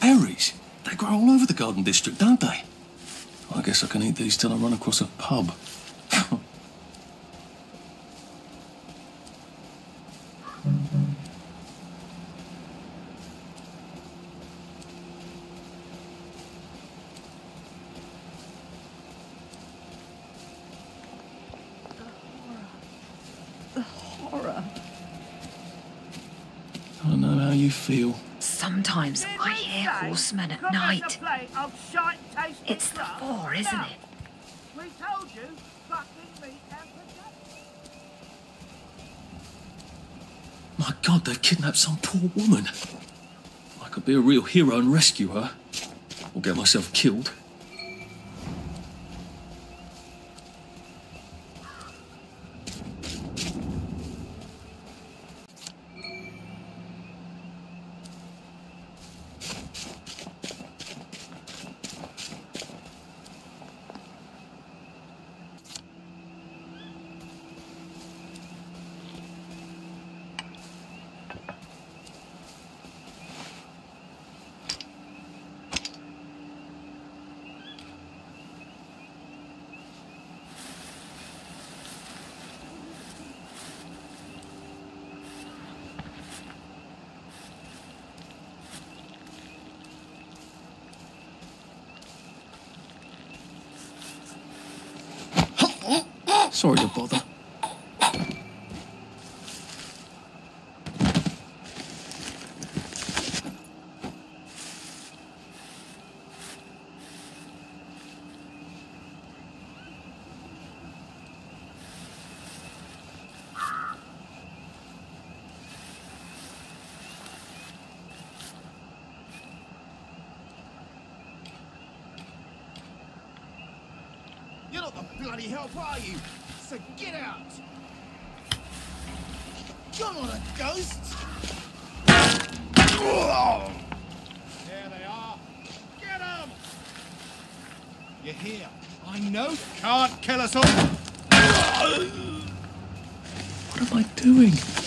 Berries? They grow all over the Garden District, don't they? I guess I can eat these till I run across a pub. The horror. I don't know how you feel. Sometimes I hear horsemen at night. It's the four, isn't it? We told you, fucking meat and potatoes. My God, they kidnapped some poor woman. I could be a real hero and rescue her. Or get myself killed. Sorry to bother. Bloody help, are you? Get out! You're not a ghost! There they are. Get them! You're here. I know. Can't kill us all. What am I doing?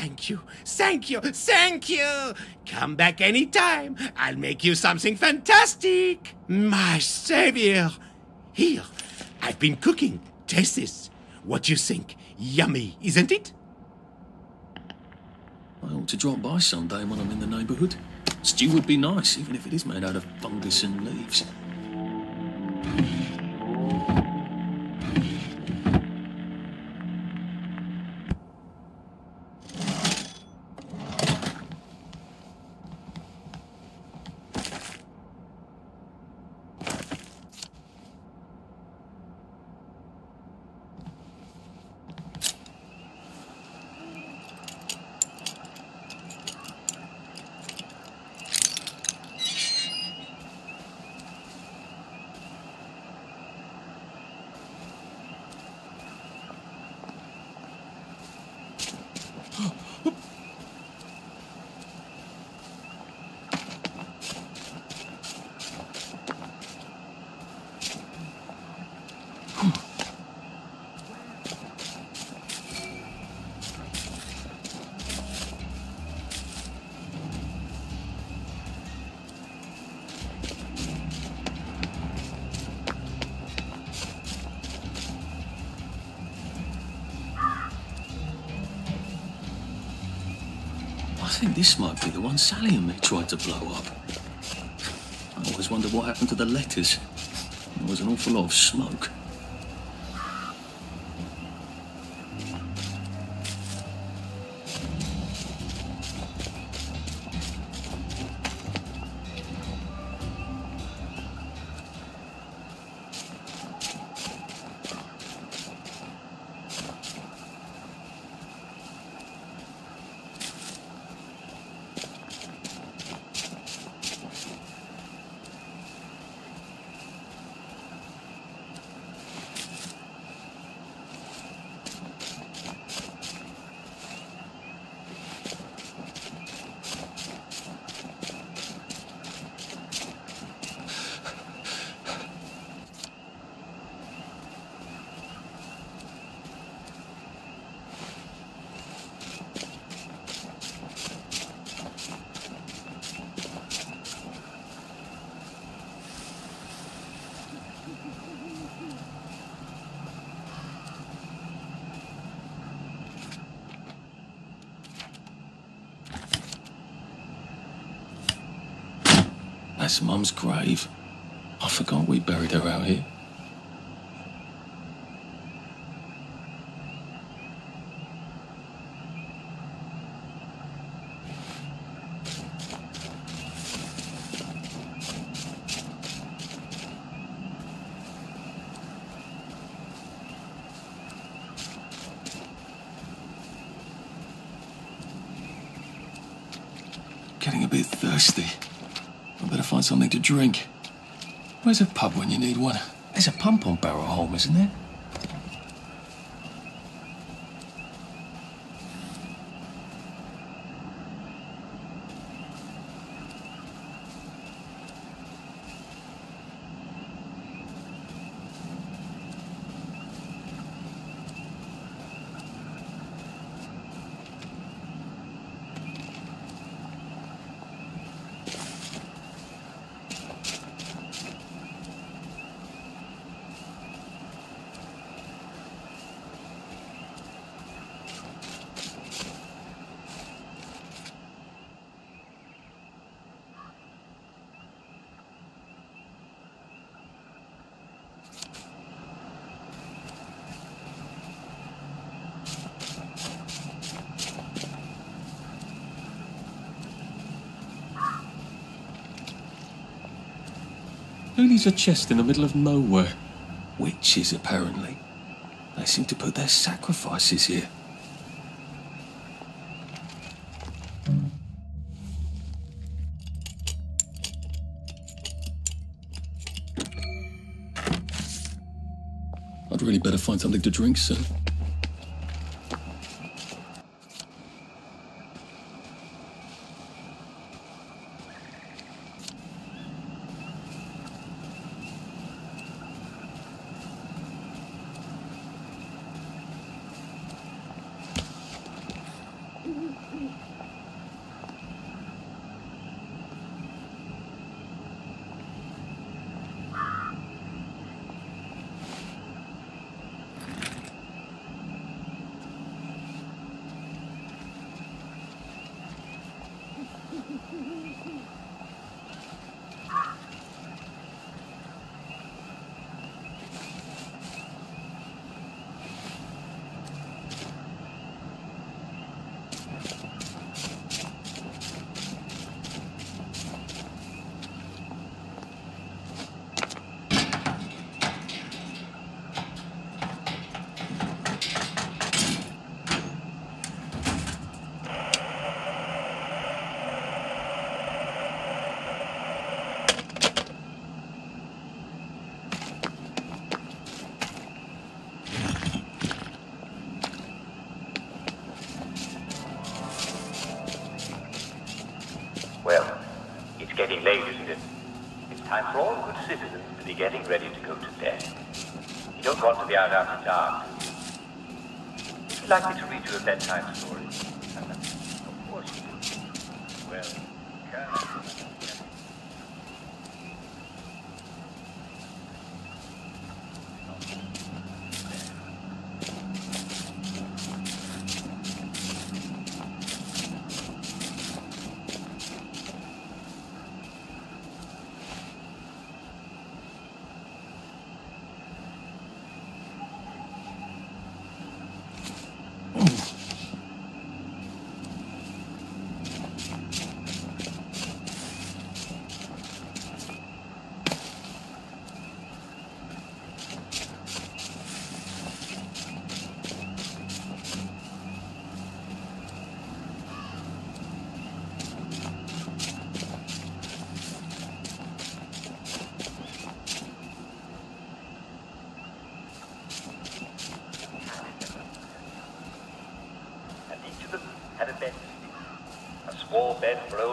Thank you, thank you, thank you. Come back anytime. I'll make you something fantastic. My savior. Here, I've been cooking. Taste this. What you think? Yummy, isn't it? I ought to drop by someday when I'm in the neighbourhood. Stew would be nice, even if it is made out of fungus and leaves. Think this might be the one Sally and me tried to blow up. I always wonder what happened to the letters. There was an awful lot of smoke. That's Mum's grave. I forgot we buried her out here. Getting a bit thirsty. Find something to drink. Where's a pub when you need one? There's a pump on Barrow Home, isn't there? Who needs a chest in the middle of nowhere? Witches, apparently. They seem to put their sacrifices here. I'd really better find something to drink soon. Well, it's getting late, isn't it? It's time for all good citizens to be getting ready to go to bed. Would you like me to read you a bedtime story?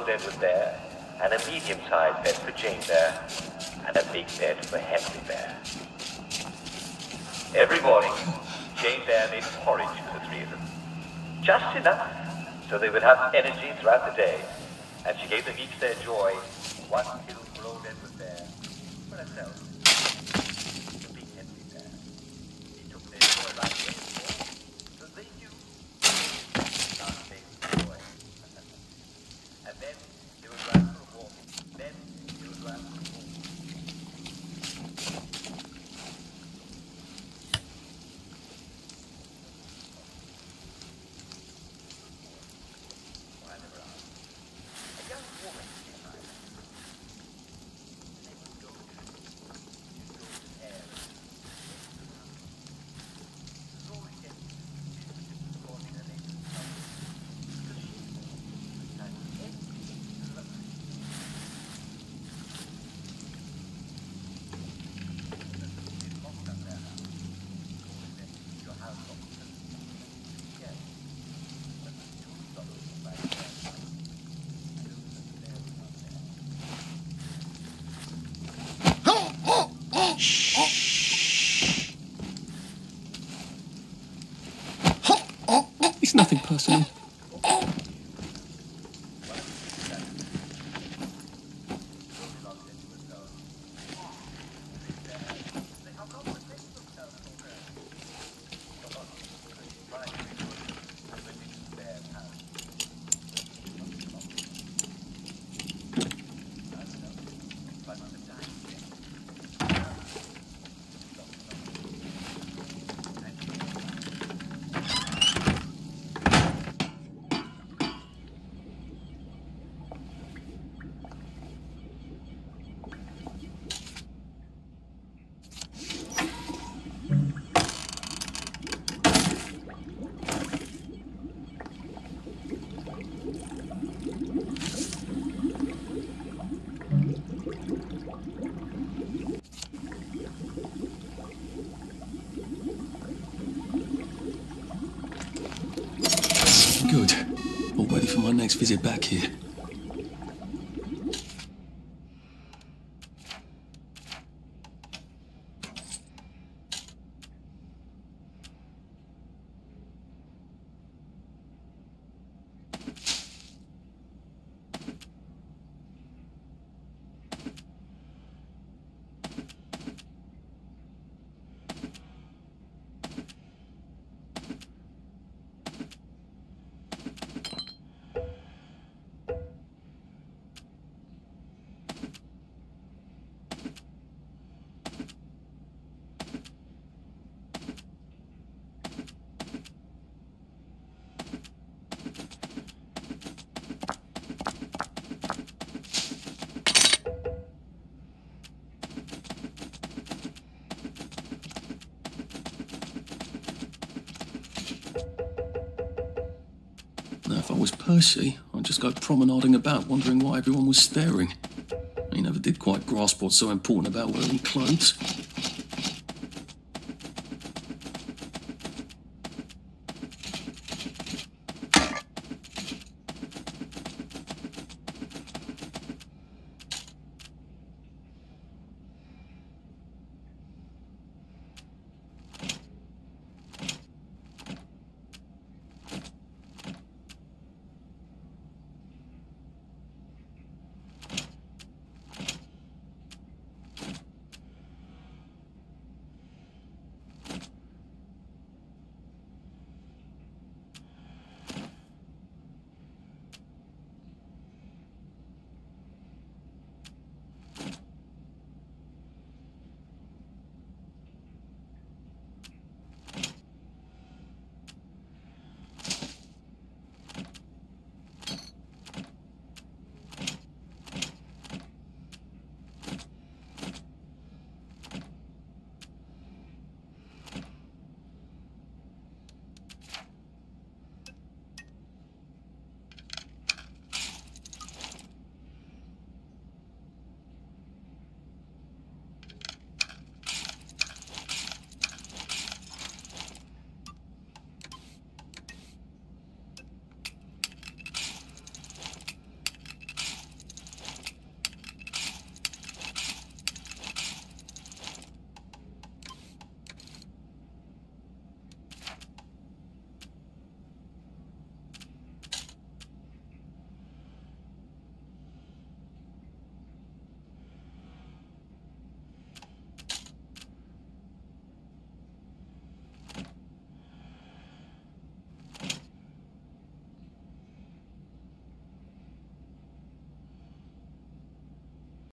Bed for there, and a medium-sized bed for Jane Bear, and a big bed for Henry Bear. Every morning, Jane Bear made porridge for the three of them. Just enough so they would have energy throughout the day, and she gave them each their joy, one ready for visit back here. If I was Percy, I'd just go promenading about, wondering why everyone was staring. He never did quite grasp what's so important about wearing clothes.